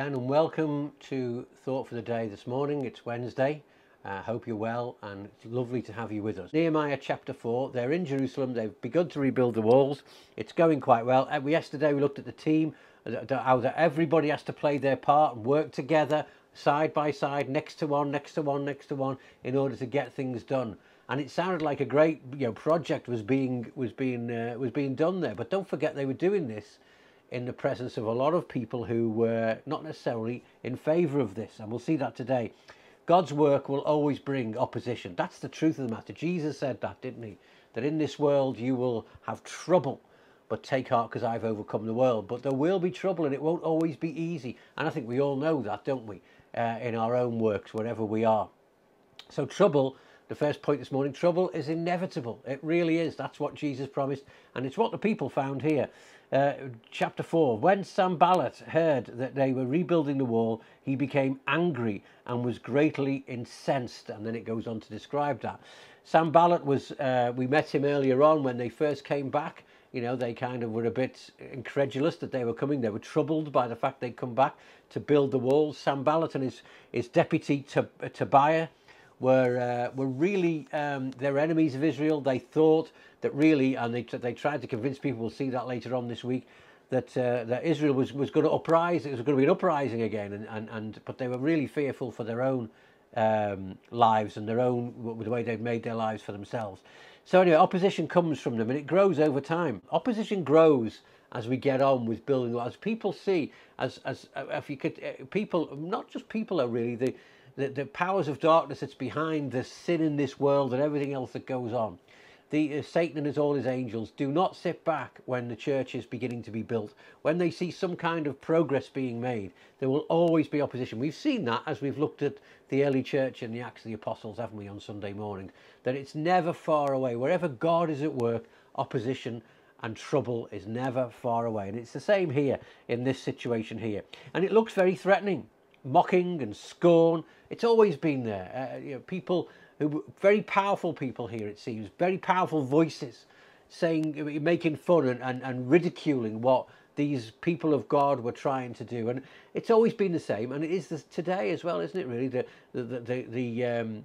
again, and welcome to Thought for the Day this morning. It's Wednesday. Uh, hope you're well, and it's lovely to have you with us. Nehemiah chapter 4, they're in Jerusalem, they've begun to rebuild the walls. It's going quite well. Uh, yesterday we looked at the team, uh, how everybody has to play their part and work together, side by side, next to one, next to one, next to one, in order to get things done. And it sounded like a great you know, project was being, was, being, uh, was being done there. But don't forget they were doing this in the presence of a lot of people who were not necessarily in favour of this. And we'll see that today. God's work will always bring opposition. That's the truth of the matter. Jesus said that, didn't he? That in this world you will have trouble, but take heart because I've overcome the world. But there will be trouble and it won't always be easy. And I think we all know that, don't we? Uh, in our own works, wherever we are. So, trouble, the first point this morning, trouble is inevitable. It really is. That's what Jesus promised. And it's what the people found here. Uh, chapter 4 When Sanballat heard that they were rebuilding the wall, he became angry and was greatly incensed. And then it goes on to describe that. Sanballat was, uh, we met him earlier on when they first came back. You know, they kind of were a bit incredulous that they were coming. They were troubled by the fact they'd come back to build the walls. Sanballat and his, his deputy Tobiah were uh, were really um, they're enemies of Israel. They thought that really, and they they tried to convince people. We'll see that later on this week. That, uh, that Israel was, was going to uprise, it was going to be an uprising again, and, and, and but they were really fearful for their own um, lives and their own the way they've made their lives for themselves. So anyway, opposition comes from them, and it grows over time. Opposition grows as we get on with building, as people see, as as if you could, uh, people, not just people are really the the, the powers of darkness that's behind the sin in this world and everything else that goes on. The, uh, Satan and his, all his angels do not sit back when the church is beginning to be built. When they see some kind of progress being made, there will always be opposition. We've seen that as we've looked at the early church and the Acts of the Apostles, haven't we, on Sunday morning? That it's never far away. Wherever God is at work, opposition and trouble is never far away. And it's the same here in this situation here. And it looks very threatening mocking and scorn. It's always been there. Uh, you know, people who very powerful people here, it seems, very powerful voices saying, making fun and, and, and ridiculing what these people of God were trying to do. And it's always been the same, and it is this today as well, isn't it? Really, the the the, the um,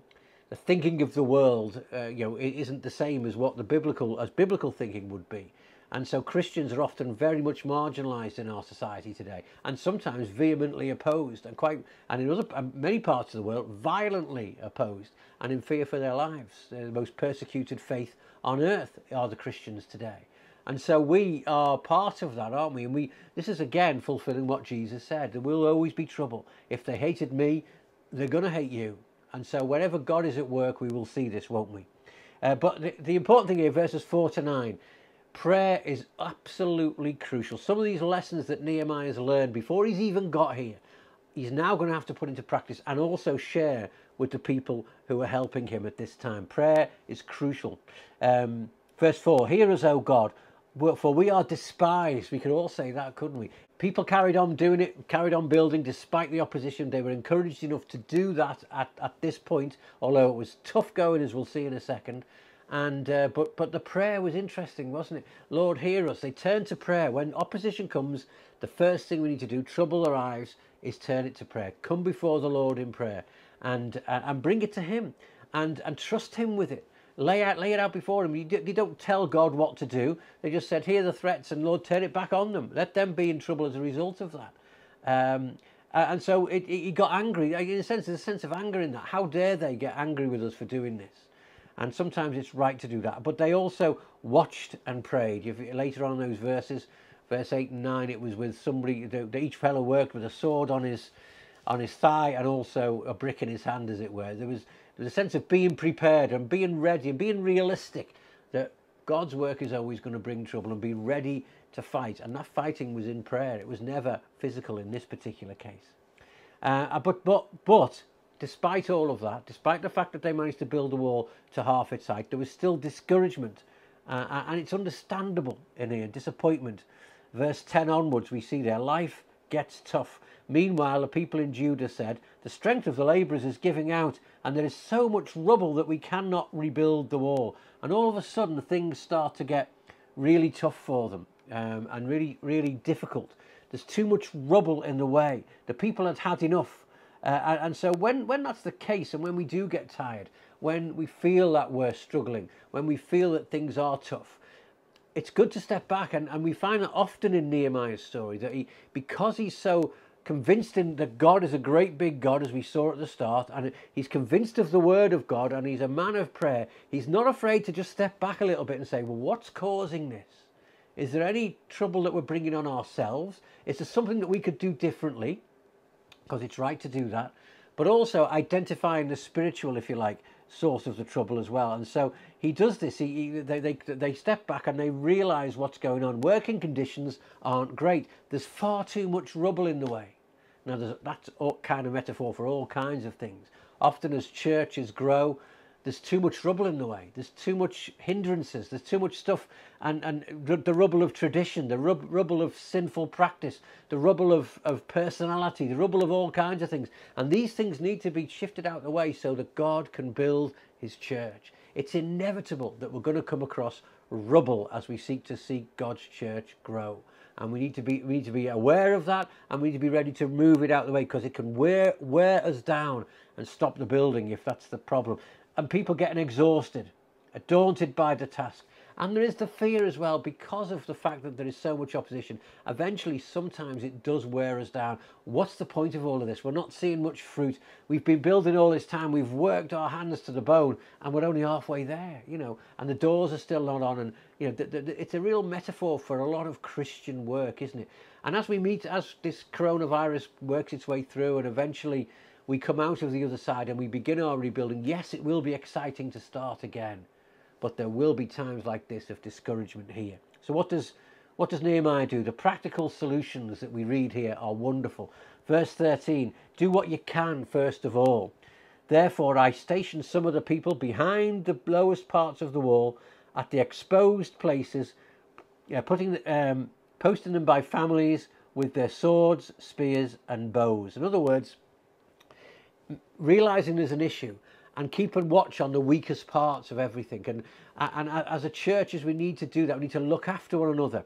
the thinking of the world, uh, you know, it isn't the same as what the biblical as biblical thinking would be. And so Christians are often very much marginalised in our society today, and sometimes vehemently opposed, and quite, and in other many parts of the world, violently opposed, and in fear for their lives. The most persecuted faith on earth are the Christians today. And so we are part of that, aren't we? And we this is again fulfilling what Jesus said. There will always be trouble. If they hated me, they're going to hate you. And so wherever God is at work, we will see this, won't we? Uh, but the, the important thing here, verses 4 to 9, Prayer is absolutely crucial. Some of these lessons that Nehemiah has learned before he's even got here, he's now going to have to put into practice and also share with the people who are helping him at this time. Prayer is crucial. Um, verse 4 Hear us, O God, for we are despised. We could all say that, couldn't we? People carried on doing it, carried on building despite the opposition. They were encouraged enough to do that at, at this point, although it was tough going, as we'll see in a second. And uh, but but the prayer was interesting, wasn't it? Lord, hear us. They turn to prayer when opposition comes. The first thing we need to do, trouble arrives, is turn it to prayer. Come before the Lord in prayer, and uh, and bring it to Him, and and trust Him with it. Lay out, lay it out before Him. You, you don't tell God what to do. They just said, "Hear the threats, and Lord, turn it back on them. Let them be in trouble as a result of that." Um, and so it, it, he got angry. In a sense, there's a sense of anger in that. How dare they get angry with us for doing this? And sometimes it's right to do that. But they also watched and prayed. If, later on in those verses, verse 8 and 9, it was with somebody, each fellow worked with a sword on his, on his thigh and also a brick in his hand, as it were. There was, there was a sense of being prepared and being ready and being realistic that God's work is always going to bring trouble and be ready to fight. And that fighting was in prayer. It was never physical in this particular case. Uh, but, but, but despite all of that, despite the fact that they managed to build a wall to half its height, there was still discouragement. Uh, and it's understandable in here, disappointment. Verse 10 onwards, we see their life gets tough. Meanwhile, the people in Judah said, The strength of the labourers is giving out, and there is so much rubble that we cannot rebuild the wall. And all of a sudden, things start to get really tough for them um, and really, really difficult. There's too much rubble in the way. The people had had enough. Uh, and so when, when that's the case and when we do get tired, when we feel that we're struggling, when we feel that things are tough, it's good to step back. And, and we find that often in Nehemiah's story that he, because he's so convinced in that God is a great big God, as we saw at the start, and he's convinced of the word of God, and he's a man of prayer. He's not afraid to just step back a little bit and say, Well, what's causing this? Is there any trouble that we're bringing on ourselves? Is there something that we could do differently? Because it's right to do that. But also identifying the spiritual, if you like, source of the trouble as well. And so he does this. He, he, they, they, they step back and they realise what's going on. Working conditions aren't great. There's far too much rubble in the way. Now, that's kind of metaphor for all kinds of things. Often, as churches grow, there's too much rubble in the way. There's too much hindrances. There's too much stuff, and, and the rubble of tradition, the rub, rubble of sinful practice, the rubble of, of personality, the rubble of all kinds of things. And these things need to be shifted out of the way so that God can build his church. It's inevitable that we're going to come across rubble as we seek to see God's church grow and we need to be we need to be aware of that and we need to be ready to move it out of the way because it can wear wear us down and stop the building if that's the problem and people getting exhausted daunted by the task. And there is the fear as well because of the fact that there is so much opposition. Eventually sometimes it does wear us down. What's the point of all of this? We're not seeing much fruit. We've been building all this time. We've worked our hands to the bone and we're only halfway there you know and the doors are still not on. And you know it's a real metaphor for a lot of christian work isn't it? And as we meet as this coronavirus works its way through and eventually we come out of the other side and we begin our rebuilding yes it will be exciting to start again but there will be times like this of discouragement here. So what does what does Nehemiah do? The practical solutions that we read here are wonderful. Verse 13, do what you can first of all. Therefore I stationed some of the people behind the lowest parts of the wall at the exposed places, yeah, putting um, posting them by families with their swords, spears, and bows. In other words, realizing there's an issue and keep and watch on the weakest parts of everything. And, and as a church, as we need to do that, we need to look after one another.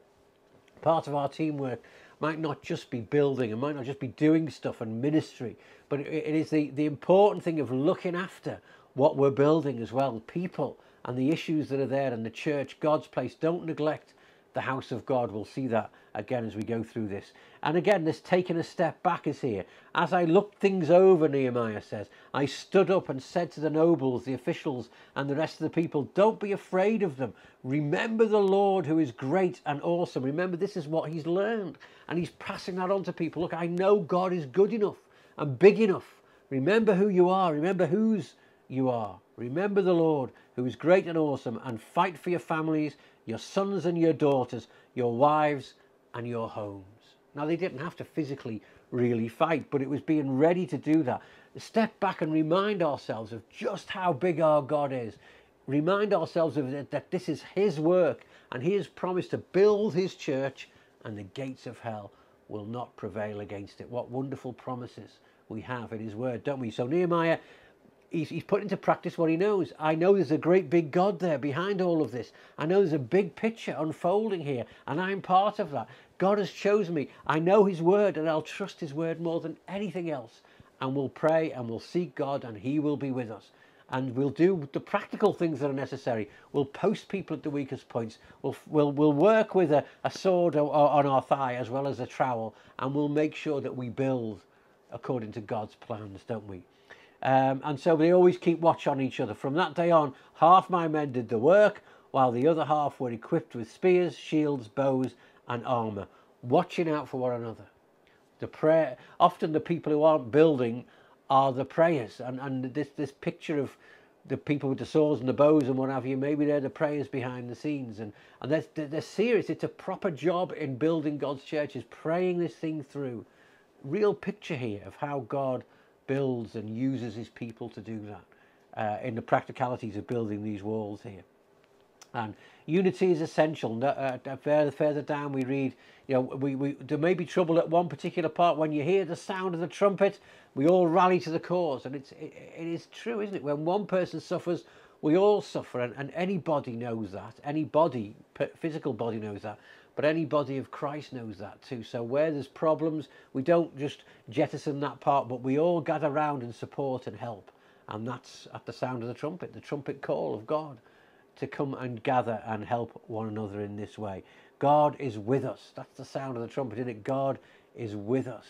Part of our teamwork might not just be building, it might not just be doing stuff and ministry, but it is the, the important thing of looking after what we're building as well, people and the issues that are there in the church, God's place. Don't neglect the house of God. We'll see that again as we go through this. And again, this taking a step back is here. As I looked things over, Nehemiah says, I stood up and said to the nobles, the officials, and the rest of the people, Don't be afraid of them. Remember the Lord who is great and awesome. Remember, this is what he's learned. And he's passing that on to people. Look, I know God is good enough and big enough. Remember who you are. Remember whose you are. Remember the Lord who is great and awesome and fight for your families, your sons and your daughters, your wives and your homes. Now, they didn't have to physically really fight, but it was being ready to do that. Step back and remind ourselves of just how big our God is. Remind ourselves of it, that this is His work and He has promised to build His church and the gates of hell will not prevail against it. What wonderful promises we have in His word, don't we? So, Nehemiah he's, he's put into practice what he knows. I know there's a great big God there behind all of this. I know there's a big picture unfolding here, and I'm part of that. God has chosen me. I know his word, and I'll trust his word more than anything else. And we'll pray and we'll seek God, and he will be with us. And we'll do the practical things that are necessary. We'll post people at the weakest points. We'll, we'll, we'll work with a, a sword or on our thigh as well as a trowel, and we'll make sure that we build according to God's plans, don't we? Um, and so they always keep watch on each other. From that day on, half my men did the work, while the other half were equipped with spears, shields, bows, and armour, watching out for one another. The prayer, often the people who aren't building are the prayers, and, and this, this picture of the people with the swords and the bows and what have you, maybe they're the prayers behind the scenes. And, and they're, they're serious. It's a proper job in building God's churches, praying this thing through. Real picture here of how God builds and uses his people to do that uh, in the practicalities of building these walls here. And unity is essential. Uh, further, down, we read, you know, we, we, there may be trouble at one particular part. When you hear the sound of the trumpet, we all rally to the cause. And it's, it, it is true, isn't it? When one person suffers, we all suffer. And, and any body knows that. Any body, physical body knows that. But any body of Christ knows that too. So where there's problems, we don't just jettison that part, but we all gather round and support and help. And that's at the sound of the trumpet, the trumpet call of God to come and gather and help one another in this way. God is with us. That's the sound of the trumpet, isn't it? God is with us.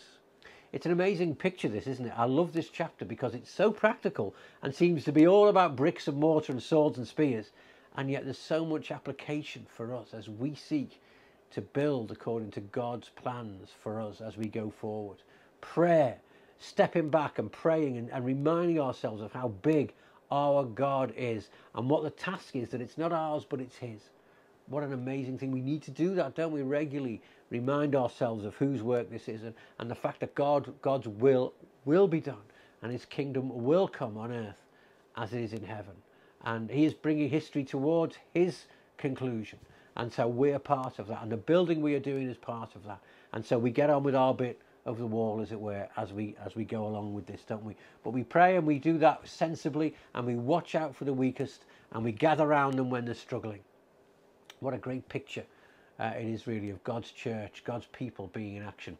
It's an amazing picture, this, isn't it? I love this chapter because it's so practical and seems to be all about bricks and mortar and swords and spears. And yet there's so much application for us as we seek to build according to God's plans for us as we go forward. Prayer, stepping back and praying and, and reminding ourselves of how big our God is and what the task is that it's not ours but it's His. What an amazing thing. We need to do that, don't we? Regularly remind ourselves of whose work this is and, and the fact that God, God's will will be done and His kingdom will come on earth as it is in heaven. And He is bringing history towards His conclusion. And so we're part of that. And the building we are doing is part of that. And so we get on with our bit of the wall, as it were, as we as we go along with this, don't we? But we pray and we do that sensibly, and we watch out for the weakest, and we gather around them when they're struggling. What a great picture uh, it is, really, of God's church, God's people being in action.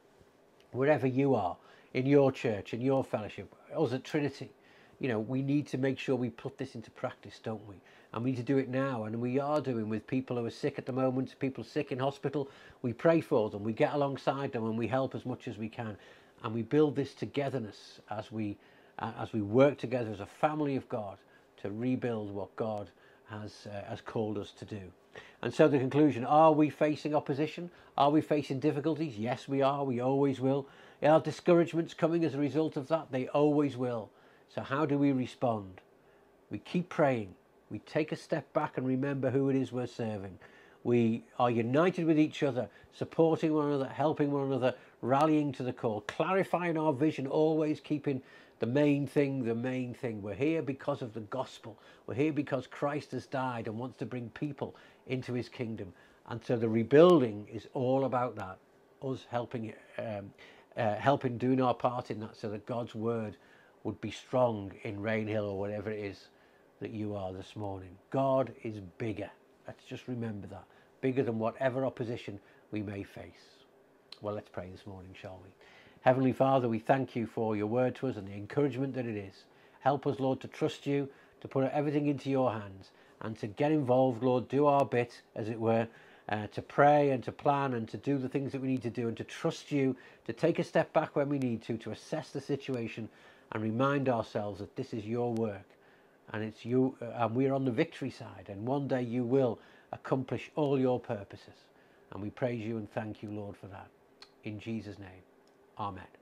Wherever you are, in your church, in your fellowship, us at Trinity, you know, we need to make sure we put this into practice, don't we? And we need to do it now, and we are doing with people who are sick at the moment, people sick in hospital. We pray for them, we get alongside them, and we help as much as we can, and we build this togetherness as we uh, as we work together as a family of God to rebuild what God has uh, has called us to do. And so the conclusion: Are we facing opposition? Are we facing difficulties? Yes, we are. We always will. Are discouragements coming as a result of that? They always will. So, how do we respond? We keep praying. We take a step back and remember who it is we're serving. We are united with each other, supporting one another, helping one another, rallying to the call, clarifying our vision, always keeping the main thing the main thing. We're here because of the gospel. We're here because Christ has died and wants to bring people into his kingdom. And so the rebuilding is all about that, us helping, um, uh, helping doing our part in that so that God's word would be strong in Rainhill or whatever it is that you are this morning. God is bigger. Let's just remember that. Bigger than whatever opposition we may face. Well, let's pray this morning, shall we? Heavenly Father, we thank you for your word to us and the encouragement that it is. Help us, Lord, to trust you, to put everything into your hands, and to get involved, Lord, do our bit, as it were, uh, to pray and to plan and to do the things that we need to do, and to trust you, to take a step back when we need to, to assess the situation and remind ourselves that this is your work and it's you uh, and we're on the victory side and one day you will accomplish all your purposes. And we praise you and thank you lord for that. In jesus name amen